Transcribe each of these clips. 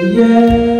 Yeah.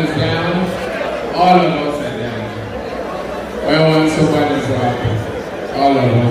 is down, all of us are down. When one someone is up, all of us.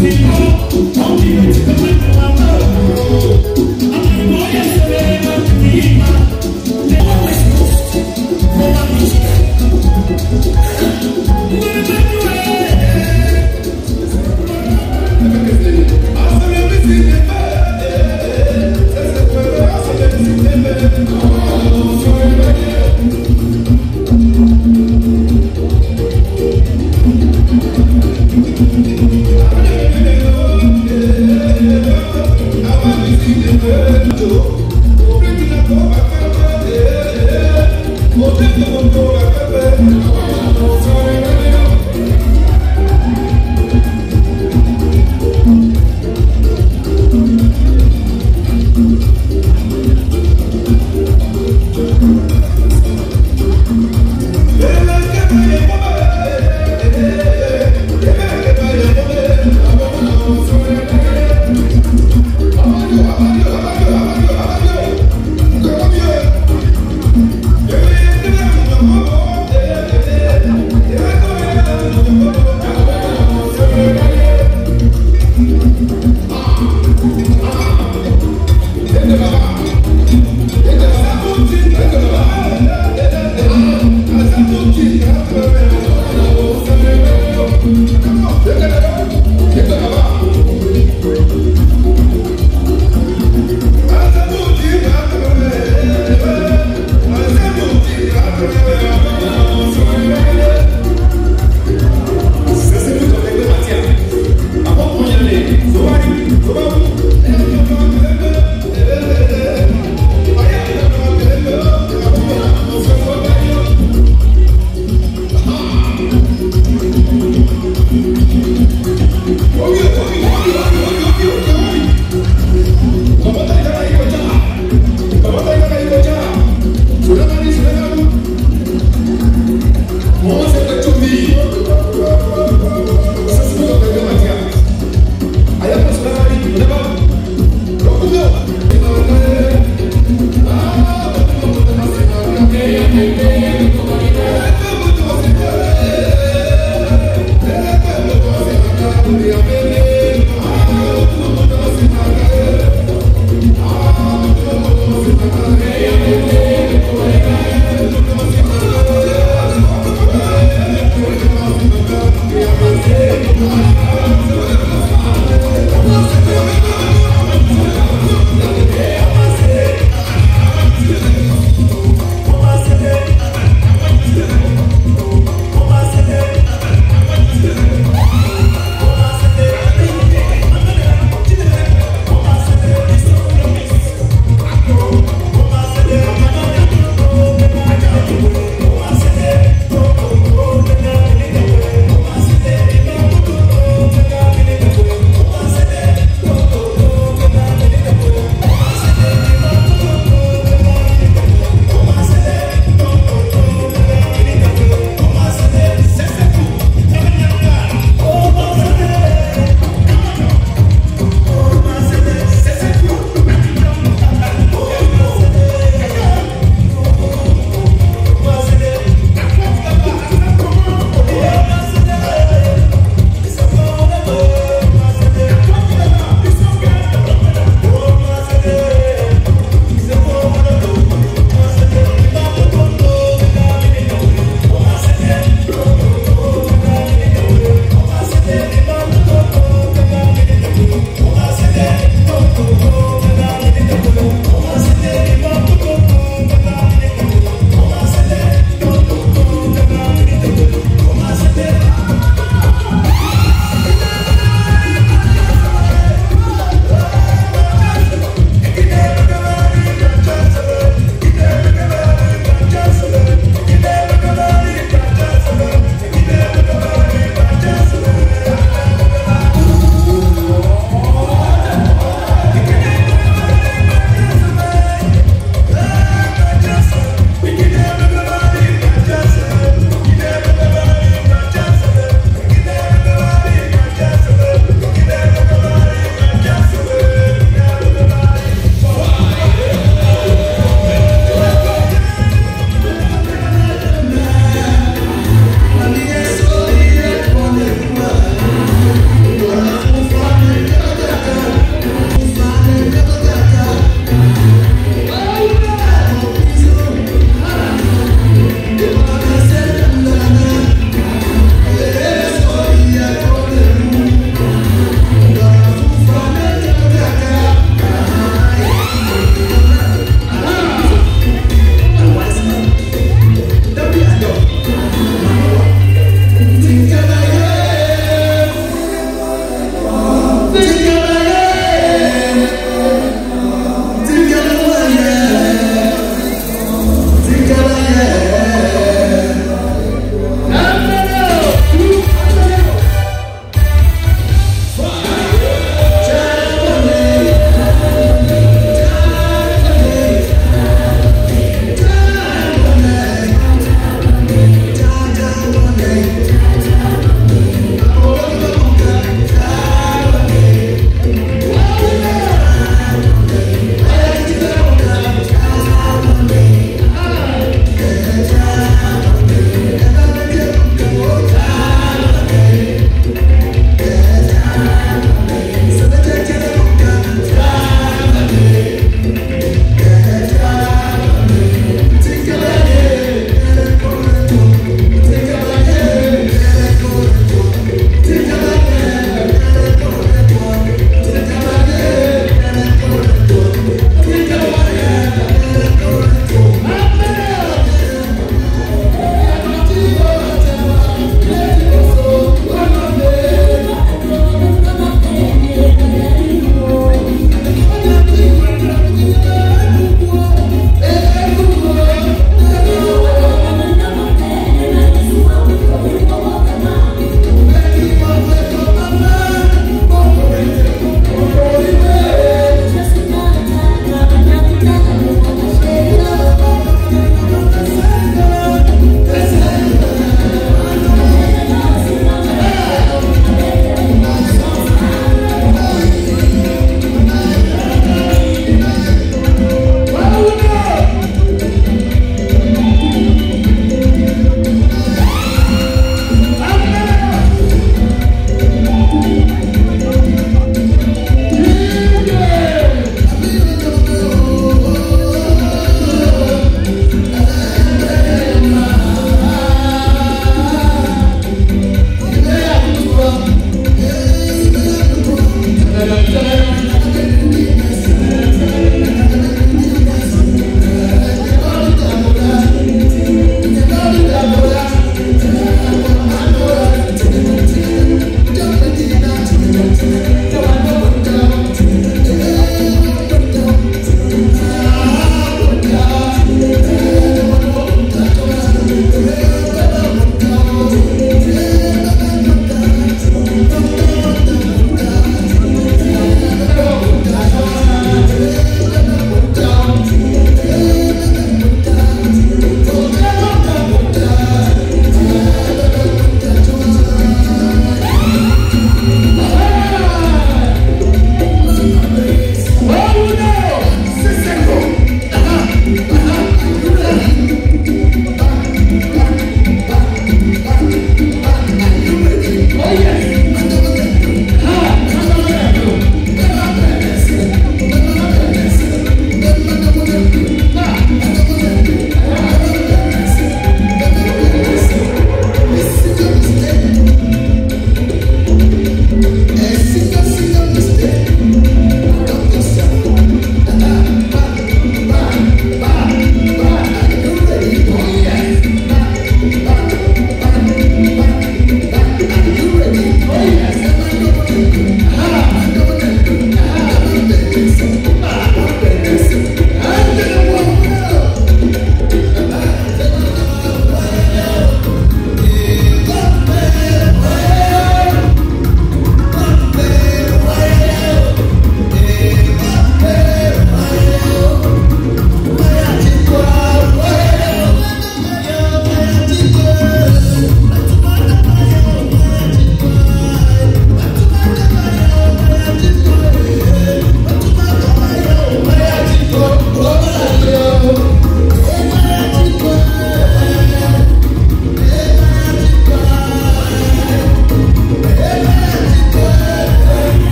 Don't be, don't be, don't Deus.